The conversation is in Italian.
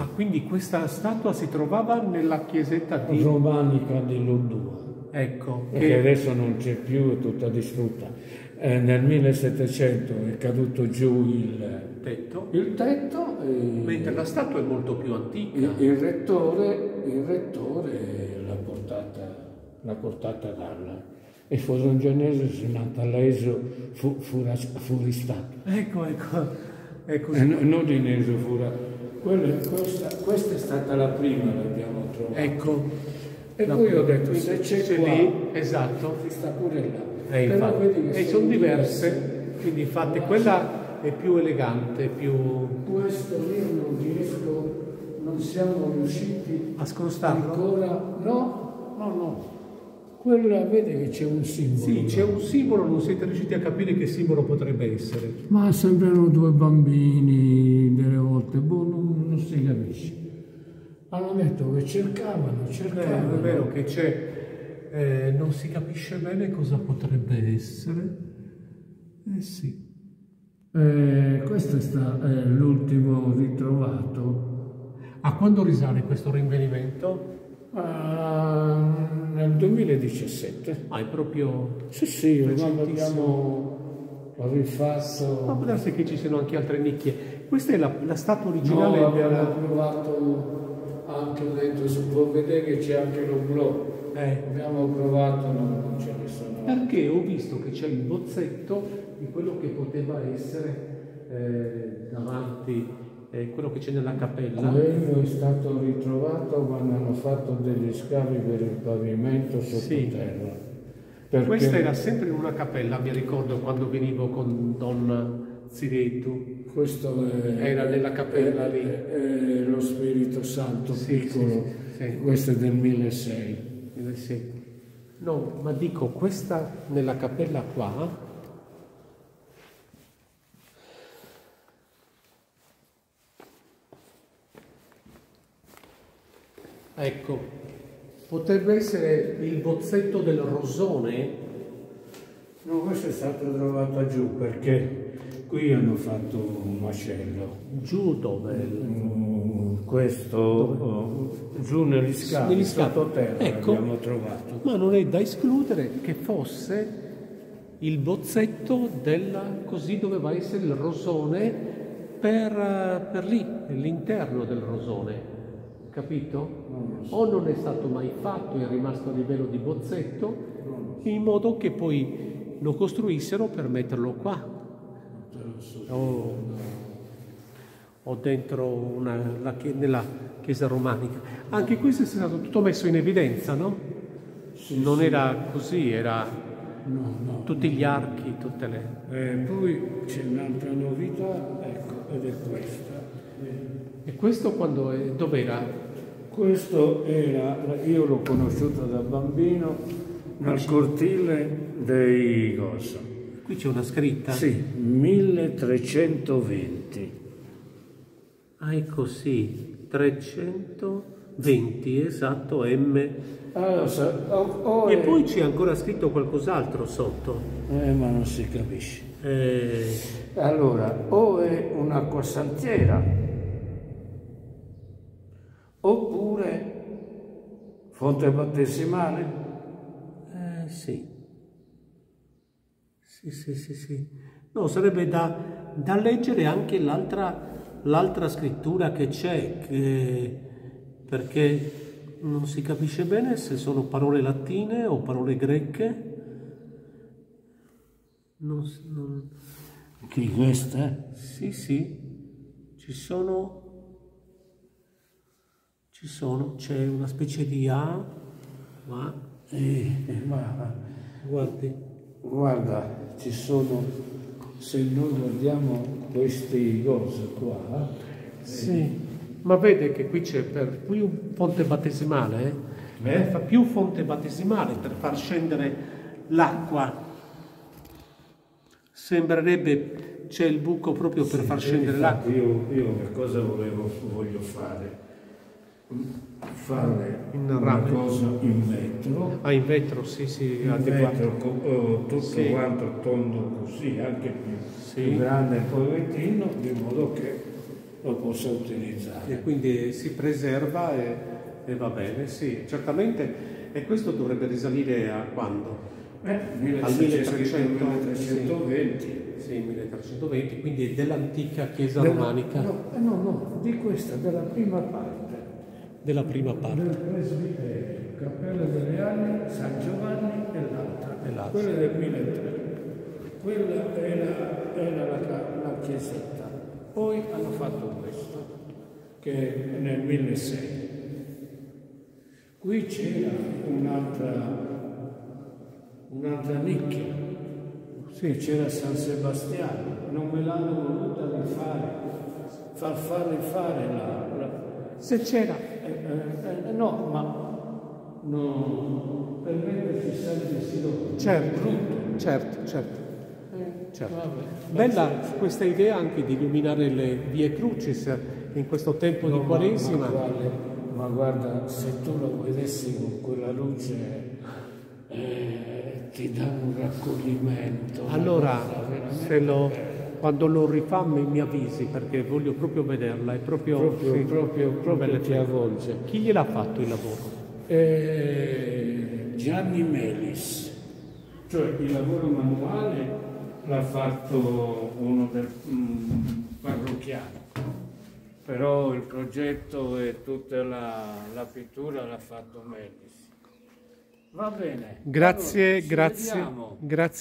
Ah, quindi questa statua si trovava nella chiesetta di... romanica di Lodua, Ecco, che che... adesso non c'è più, è tutta distrutta. Eh, nel 1700 è caduto giù il, tetto, il tetto e mentre la statua è molto più antica. il, il rettore, il rettore l'ha portata, l'ha portata dalla. E Fosongenese, se Nataleso fu, fu, fu ristato. Ecco, ecco, è Eh, così. no- non di Neso Fura. Quella- questa, questa è stata la prima, l'abbiamo trovata. Ecco. E La- poi ho detto, se c'è lì, esatto. ci sta pure là. Eh, che E sono diverse, quindi infatti quella è più elegante, più... Questo io non riesco, non siamo riusciti A scrostarlo? ancora. No, no, no. Quella vede che c'è un simbolo. Sì, c'è un simbolo, non siete riusciti a capire che simbolo potrebbe essere. Ma sembrano due bambini delle volte, boh, non, non si capisce. Hanno detto che cercavano, Eh, cercavano. è vero che c'è, eh, non si capisce bene cosa potrebbe essere. Eh sì. Eh, questo è, sta- è l'ultimo ritrovato A quando risale questo rinvenimento? Ah, nel 2017. Ah, è proprio... Sì, sì, quando abbiamo rifatto... Ma può darsi che ci siano anche altre nicchie. Questa è la, la statua No, originale abbiamo della... provato anche dentro, si può vedere che c'è anche l'oblò. Eh, Abbiamo provato, non, non ce ne sono. perché ho visto che c'è il bozzetto di quello che poteva essere eh, davanti, eh, quello che c'è nella cappella. Quello è stato ritrovato quando hanno fatto degli scavi per il pavimento sottoterra. Perché Questa era sempre in una cappella, mi ricordo quando venivo con Donna Zirettu. questo è, Era nella cappella è- lì. è lo Spirito Santo Sì, piccolo. sì, sì. Questo è del 1600. Eh, sì. No, ma dico, questa nella cappella qua, ecco, potrebbe essere il bozzetto del rosone, No, questo è stato trovato giù perché qui hanno fatto un macello. giù dove? Mm, Questo oh, giù negli scavi, Negli scavi. sottoterra Ecco. l'abbiamo trovato. Ma non è da escludere che fosse il bozzetto della, così doveva essere il rosone per, eh, per lì, l'interno del rosone, capito? O non è stato mai fatto, è rimasto a livello di bozzetto, in modo che poi lo costruissero per metterlo qua. O, o dentro una, la nella chiesa romanica. Anche questo è stato tutto messo in evidenza, no? non era così, era No, no. tutti gli archi, tutte le... Eh, poi c'è un'altra novità, ecco, ed è questa. E questo quando è, dov'era? Questo era, io l'ho conosciuto da bambino nel cortile dei Gosa. Qui c'è una scritta. Sì, 1320. Ah, è così, 320, esatto, M. Allora, sa- o- o E poi c'è ancora scritto qualcos'altro sotto. Eh, ma non si capisce. Eh, Allora, o è un'acquasantiera, oppure fonte battesimale. eh, sì. Sì, sì, sì, sì. No, sarebbe da, da leggere anche l'altra, l'altra scrittura che c'è, che- perché non si capisce bene se sono parole latine o parole greche. Non, non- Chi questa? Sì, sì, ci sono, ci sono, c'è una specie di A, ma Eh, ma guardi, guarda, ci sono, se noi guardiamo questi cose qua, sì, ma vede che qui c'è per più fonte battesimale, eh? Eh? fa più fonte battesimale per far scendere l'acqua. Sembrerebbe c'è il buco proprio per far scendere l'acqua. Io, io che cosa volevo, voglio fare? Fare In una rame. cosa in vetro, Ah, in vetro, sì, sì, in vetro co- eh, tutto Sì. quanto tondo così, anche più, Sì. più grande un pochettino, di modo che lo possa utilizzare. E quindi si preserva e, e va bene, sì, certamente. E questo dovrebbe risalire a quando? Eh, Al 1300, 1320. Sì, 1320, quindi è dell'antica chiesa Della- romanica, No, eh, no, no, di questa, della prima parte. Della prima parte. Del presbiterio, Cappella delle Anne, San Giovanni e l'altra. E l'altra. Quella del 1300. Quella era, era la, la chiesetta. Poi hanno fatto questo, che è nel 1600. Qui c'era un'altra, un'altra nicchia, sì, c'era San Sebastiano, non me l'hanno voluta rifare, far far rifare la, la- Se c'era, eh, eh, no, ma no, per metterci sempre si dove. certo, Brutto. certo, certo. Eh, certo. vabbè. Bella questa idea anche di illuminare le vie crucis in questo tempo No, di ma- Quaresima. Ma, guarda, ma guarda, se tu lo vedessi con quella luce, eh, ti dà un raccoglimento. Allora, se lo. Quando lo rifà mi, avvisi perché voglio proprio vederla. È proprio, proprio, sì, proprio, proprio bella ti avvolge. Chi gliel'ha fatto il lavoro? Eh, Gianni Melis, cioè il lavoro manuale l'ha fatto uno del mm, parrocchiano, però il progetto e tutta la, la pittura l'ha fatto Melis. Va bene. Grazie, Allora, grazie, vediamo. grazie.